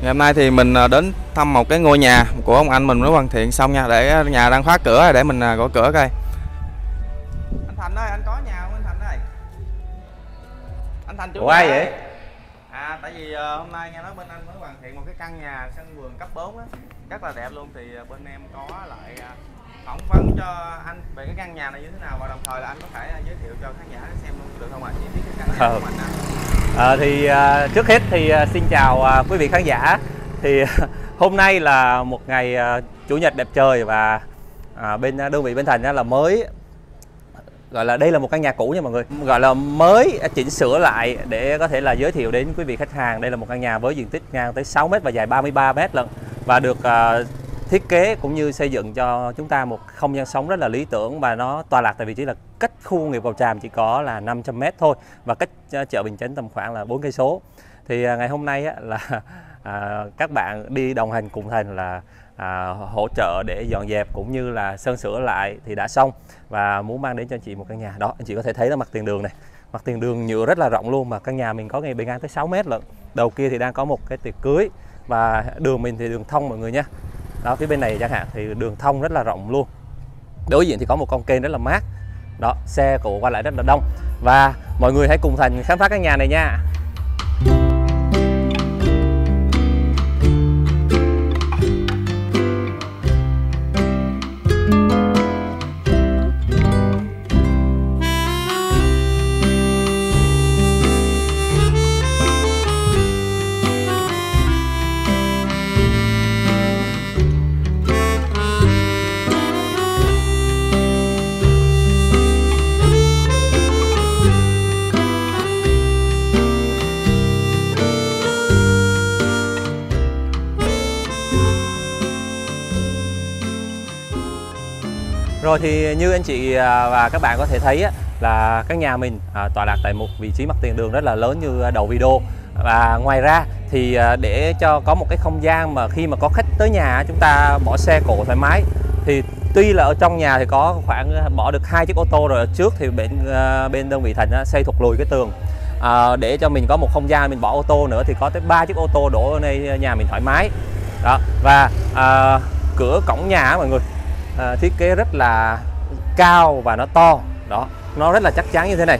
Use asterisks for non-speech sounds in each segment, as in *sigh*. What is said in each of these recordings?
Ngày hôm nay thì mình à, đến thăm một cái ngôi nhà của ông anh mình mới hoàn thiện xong nha để nhà đang khóa cửa để mình à, gõ cửa coi. Anh Thành ơi, anh có nhà không anh Thành ơi? Anh Thành chủ Ủa ai vậy? À tại vì ờ, hôm nay nghe nói bên anh mới hoàn thiện một cái căn nhà sân vườn cấp 4 á, rất là đẹp luôn thì ờ, bên em có lại à, phỏng vấn cho anh về cái căn nhà này như thế nào và đồng thời là anh có thể à, giới thiệu cho khán giả xem luôn được không ạ? Chi tiết cái căn nhà Ờ. của mình á. À, Ờ, thì à, trước hết thì à, xin chào à, quý vị khán giả. Thì *laughs* hôm nay là một ngày à, chủ nhật đẹp trời và à, bên à, đơn vị bên thành là mới gọi là đây là một căn nhà cũ nha mọi người gọi là mới à, chỉnh sửa lại để có thể là giới thiệu đến quý vị khách hàng đây là một căn nhà với diện tích ngang tới 6 m và dài 33 m lận và được à, thiết kế cũng như xây dựng cho chúng ta một không gian sống rất là lý tưởng và nó tọa lạc tại vị trí là cách khu công nghiệp Cầu Tràm chỉ có là 500 m thôi và cách ờ, chợ Bình Chánh tầm khoảng là 4 cây số. Thì ờ, ngày hôm nay á, là *laughs* à, các bạn đi đồng hành cùng Thành là à, hỗ trợ để dọn dẹp cũng như là sơn sửa lại thì đã xong. Và muốn mang đến cho anh chị một căn nhà. Đó anh chị có thể thấy là mặt tiền đường này. Mặt tiền đường nhựa rất là rộng luôn mà căn nhà mình có ngày bề ngang tới 6 mét lận. Đầu kia thì đang có một cái tiệc cưới và đường mình thì đường thông mọi người nha đó, phía bên này chẳng hạn, thì đường thông rất là rộng luôn. Đối diện thì có một con kênh rất là mát. Đó, xe cộ qua lại rất là đông. Và mọi người hãy cùng thành khám phá cái nhà này nha. Rồi thì như anh chị à, và các bạn có thể thấy á, là căn nhà mình à, tọa lạc tại một vị trí mặt tiền đường rất là lớn như đầu video. Và ngoài ra thì à, để cho có một cái không gian mà khi mà có khách tới nhà chúng ta bỏ xe cổ thoải mái. Thì tuy là ở trong nhà thì có khoảng à, bỏ được hai chiếc ô tô rồi ở trước thì bên bên đơn vị thành xây thụt lùi cái tường. À, để cho mình có một không gian mình bỏ ô tô nữa thì có tới ba chiếc ô tô đổ ở đây nhà mình thoải mái. Đó và à, cửa cổng nhà mọi người à, thiết kế rất là cao và nó to. Đó nó rất là chắc chắn như thế này.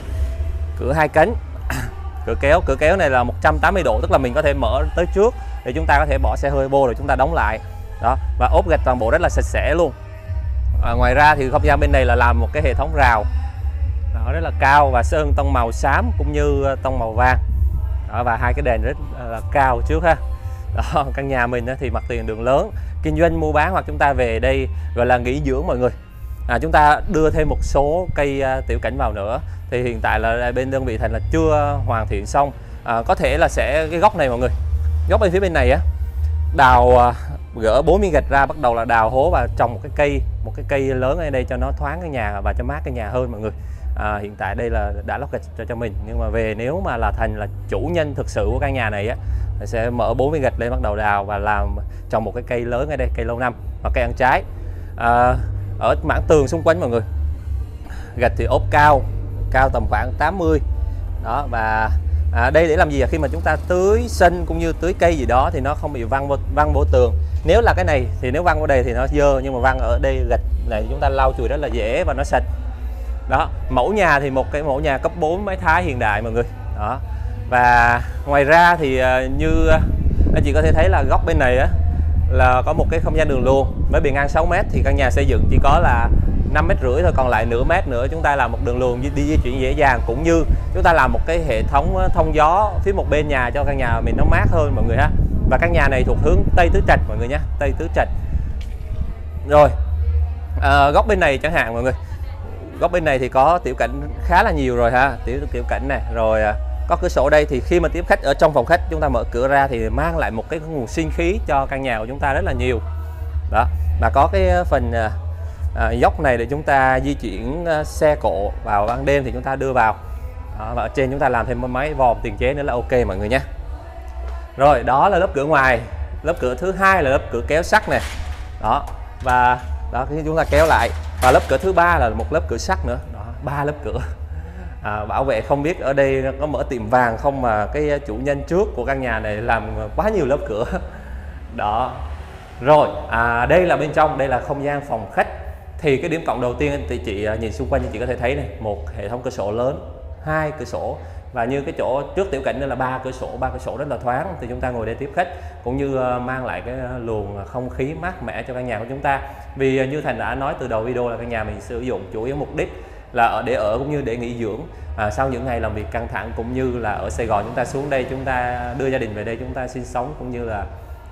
Cửa hai cánh. *coughs* Cửa kéo cửa kéo này là 180 độ tức là mình có thể mở tới trước để chúng ta có thể bỏ xe hơi vô rồi chúng ta đóng lại. Đó và ốp gạch toàn bộ rất là sạch sẽ luôn. À, ngoài ra thì không gian bên này là làm một cái hệ thống rào. Đó, rất là cao và sơn tông màu xám cũng như ờ, tông màu vàng. Đó, và hai cái đèn rất là cao trước ha. Đó *laughs* căn nhà mình thì mặt tiền đường lớn kinh doanh mua bán hoặc chúng ta về đây gọi là nghỉ dưỡng mọi người. À, chúng ta đưa thêm một số cây à, tiểu cảnh vào nữa. Thì hiện tại là bên đơn vị thành là chưa hoàn thiện xong. À, có thể là sẽ cái góc này mọi người góc bên phía bên này á đào à, gỡ bốn miếng gạch ra bắt đầu là đào hố và trồng một cái cây một cái cây lớn ở đây cho nó thoáng cái nhà và cho mát cái nhà hơn mọi người. À, hiện tại đây là đã lót gạch cho cho mình. Nhưng mà về nếu mà là thành là chủ nhân thực sự của căn nhà này á sẽ mở bốn miếng gạch lên bắt đầu đào và làm trồng một cái cây lớn ở đây cây lâu năm và cây ăn trái. À, ở mảng tường xung quanh mọi người gạch thì ốp cao cao tầm khoảng 80 đó và à, đây để làm gì à? khi mà chúng ta tưới sân cũng như tưới cây gì đó thì nó không bị văng vô, văng vô tường. Nếu là cái này thì nếu văng vào đây thì nó dơ nhưng mà văng ở đây gạch này chúng ta lau chùi rất là dễ và nó sạch. Đó mẫu nhà thì một cái mẫu nhà cấp 4 mái thái hiện đại mọi người. Đó và ngoài ra thì à, như à, anh chị có thể thấy là góc bên này á là có một cái không gian đường luôn. Với bề ngang 6 m thì căn nhà xây dựng chỉ có là 5 mét rưỡi thôi còn lại nửa mét nữa chúng ta làm một đường luồng đi, di chuyển dễ dàng. Cũng như chúng ta làm một cái hệ thống thông gió phía một bên nhà cho căn nhà mình nó mát hơn mọi người ha. Và căn nhà này thuộc hướng tây tứ trạch mọi người nhé tây tứ trạch. Rồi à, góc bên này chẳng hạn mọi người. Góc bên này thì có tiểu cảnh khá là nhiều rồi ha tiểu tiểu cảnh này. Rồi à, có cửa sổ đây thì khi mà tiếp khách ở trong phòng khách chúng ta mở cửa ra thì mang lại một cái nguồn sinh khí cho căn nhà của chúng ta rất là nhiều. Đó và có cái phần à, à dốc này để chúng ta di chuyển à, xe cộ vào ban đêm thì chúng ta đưa vào. Đó, và ở trên chúng ta làm thêm một máy vòm tiền chế nữa là ok mọi người nhé. Rồi đó là lớp cửa ngoài. Lớp cửa thứ hai là lớp cửa kéo sắt này. Đó và đó khi chúng ta kéo lại. Và lớp cửa thứ ba là một lớp cửa sắt nữa. Đó ba lớp cửa à, bảo vệ không biết ở đây có mở tiệm vàng không mà cái chủ nhân trước của căn nhà này làm quá nhiều lớp cửa. *laughs* Đó. Rồi à, đây là bên trong đây là không gian phòng khách. Thì cái điểm cộng đầu tiên thì chị à, nhìn xung quanh thì chị có thể thấy này một hệ thống cửa sổ lớn hai cửa sổ. Và như cái chỗ trước tiểu cảnh đây là ba cửa sổ ba cửa sổ rất là thoáng thì chúng ta ngồi đây tiếp khách cũng như à, mang lại cái luồng không khí mát mẻ cho căn nhà của chúng ta. Vì à, như thành đã nói từ đầu video là căn nhà mình sử dụng chủ yếu mục đích là ở để ở cũng như để nghỉ dưỡng. À, sau những ngày làm việc căng thẳng cũng như là ở Sài Gòn chúng ta xuống đây chúng ta đưa gia đình về đây chúng ta sinh sống cũng như là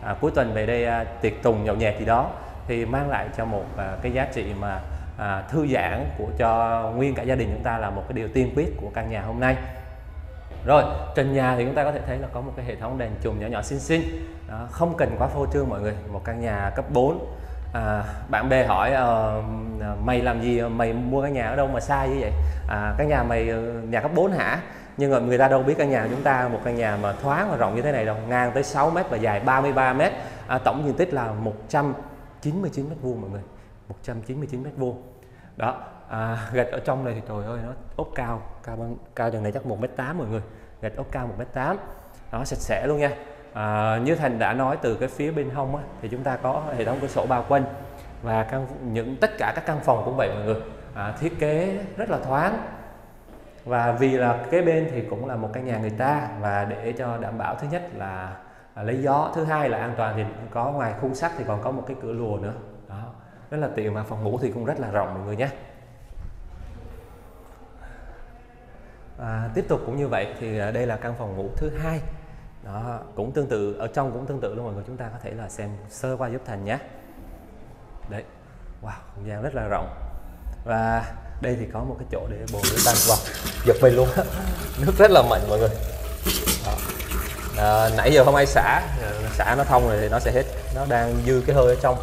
à, cuối tuần về đây à, tiệc tùng nhậu nhẹt gì đó thì mang lại cho một à, cái giá trị mà à, thư giãn của cho nguyên cả gia đình chúng ta là một cái điều tiên quyết của căn nhà hôm nay. Rồi trần nhà thì chúng ta có thể thấy là có một cái hệ thống đèn chùm nhỏ nhỏ xinh xinh. Đó, không cần quá phô trương mọi người một căn nhà cấp 4 à, bạn bè hỏi uh, mày làm gì mày mua cái nhà ở đâu mà sai như vậy? À, cái nhà mày ờ, nhà cấp 4 hả? Nhưng mà người ta đâu biết căn nhà của chúng ta một căn nhà mà thoáng và rộng như thế này đâu ngang tới 6 mét và dài 33 mét. À, tổng diện tích là 199 mét vuông mọi người 199 mét vuông. Đó à, gạch ở trong này thì trời ơi nó ốp cao cao cao chừng này chắc 1 mét 8 mọi người gạch ốp cao 1 mét 8 nó sạch sẽ luôn nha à, như thành đã nói từ cái phía bên hông á, thì chúng ta có hệ thống cửa sổ bao quanh và căn những tất cả các căn phòng cũng vậy mọi người. À, thiết kế rất là thoáng và vì là kế bên thì cũng là một căn nhà người ta và để cho đảm bảo thứ nhất là à, lấy gió thứ hai là an toàn thì có ngoài khung sắt thì còn có một cái cửa lùa nữa. Đó rất là tiện mà phòng ngủ thì cũng rất là rộng mọi người nhé. À, tiếp tục cũng như vậy thì à, đây là căn phòng ngủ thứ hai đó cũng tương tự ở trong cũng tương tự luôn mọi người. Chúng ta có thể là xem sơ qua giúp thành nhé. Đấy wow không gian rất là rộng. Và đây thì có một cái chỗ để bồn nước tan wow giật mình luôn *laughs* nước rất là mạnh mọi người. Đó. À, nãy giờ không ai xả. Ờ, xả nó thông rồi thì nó sẽ hết. Nó đang dư cái hơi ở trong.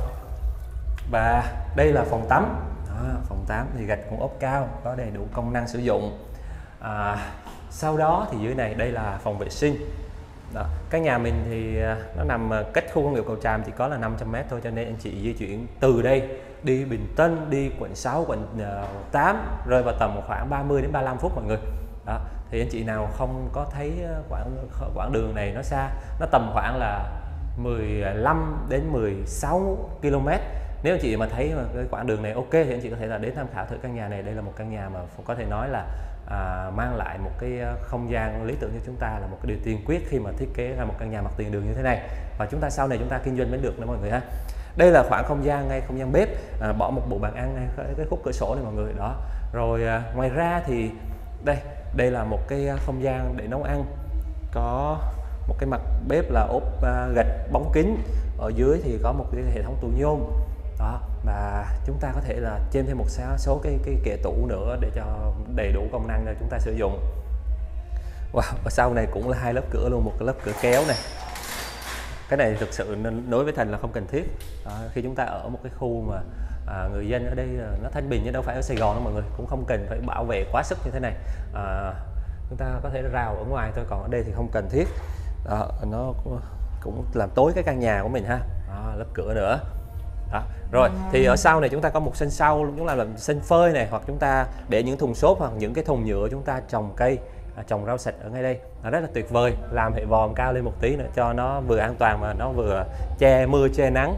Và đây là phòng tắm. Đó, phòng tắm thì gạch cũng ốp cao có đầy đủ công năng sử dụng. À, sau đó thì dưới này đây là phòng vệ sinh đó. cái nhà mình thì à, nó nằm à, cách khu công nghiệp cầu tràm chỉ có là 500 m thôi, cho nên anh chị di chuyển từ đây đi Bình Tân, đi quận 6 quận à, 8 rơi vào tầm khoảng 30 đến 35 phút mọi người. Đó. Thì anh chị nào không có thấy quãng quãng đường này nó xa, nó tầm khoảng là 15 đến 16 km nếu anh chị mà thấy mà cái quãng đường này ok thì anh chị có thể là đến tham khảo thử căn nhà này. Đây là một căn nhà mà có thể nói là à, mang lại một cái ờ, không gian lý tưởng cho chúng ta là một cái điều tiên quyết khi mà thiết kế ra một căn nhà mặt tiền đường như thế này. Và chúng ta sau này chúng ta kinh doanh mới được nữa mọi người ha. Đây là khoảng không gian ngay không gian bếp à, bỏ một bộ bàn ăn ngay cái, cái khúc cửa sổ này mọi người đó. Rồi à, ngoài ra thì đây đây là một cái ờ, không gian để nấu ăn. Có một cái mặt bếp là ốp à, gạch bóng kính. Ở dưới thì có một cái hệ thống tủ nhôm đó và chúng ta có thể là thêm thêm một số cái cái kệ tủ nữa để cho đầy đủ công năng để chúng ta sử dụng. Wow và sau này cũng là hai lớp cửa luôn một cái lớp cửa kéo này. Cái này thực sự nối với thành là không cần thiết. À, khi chúng ta ở một cái khu mà à, người dân ở đây à, nó thanh bình chứ đâu phải ở Sài Gòn đâu mọi người. Cũng không cần phải bảo vệ quá sức như thế này. À, chúng ta có thể rào ở ngoài thôi còn ở đây thì không cần thiết. Đó, nó cũng làm tối cái căn nhà của mình ha. Đó, lớp cửa nữa đó. rồi thì ở sau này chúng ta có một sân sau chúng ta làm sân phơi này hoặc chúng ta để những thùng xốp hoặc những cái thùng nhựa chúng ta trồng cây à, trồng rau sạch ở ngay đây. Nó rất là tuyệt vời làm hệ vòm cao lên một tí nữa cho nó vừa an toàn mà nó vừa che mưa che nắng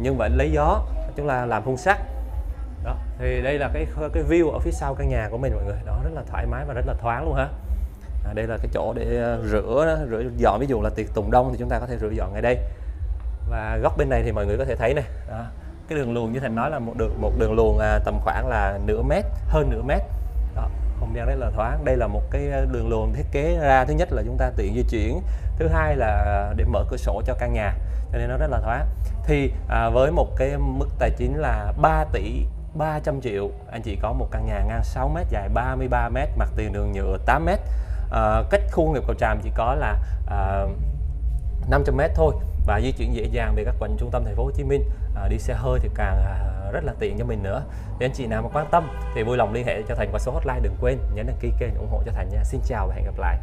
nhưng vẫn lấy gió chúng ta làm khung sắt. Đó thì đây là cái cái view ở phía sau căn nhà của mình mọi người. Đó rất là thoải mái và rất là thoáng luôn ha. À, đây là cái chỗ để à, rửa rửa dọn ví dụ là tiệc tùng đông thì chúng ta có thể rửa dọn ngay đây và góc bên này thì mọi người có thể thấy này. Đó. cái đường luồng như thành nói là một đường một đường luồng à, tầm khoảng là nửa mét hơn nửa mét. Đó không gian rất là thoáng. Đây là một cái à, đường luồng thiết kế ra. Thứ nhất là chúng ta tiện di chuyển. Thứ hai là để mở cửa sổ cho căn nhà cho nên nó rất là thoáng. Thì à, với một cái mức tài chính là 3 tỷ 300 triệu anh chị có một căn nhà ngang 6 m dài 33 m mặt tiền đường nhựa 8 m à, cách khu nghiệp cầu tràm chỉ có là à, 500 m thôi và di chuyển dễ dàng về các quận trung tâm thành phố Hồ Chí Minh. À, đi xe hơi thì càng à, rất là tiện cho mình nữa. Thì anh chị nào mà quan tâm thì vui lòng liên hệ cho Thành qua số hotline đừng quên nhấn đăng ký kênh ủng hộ cho Thành nha. Xin chào và hẹn gặp lại.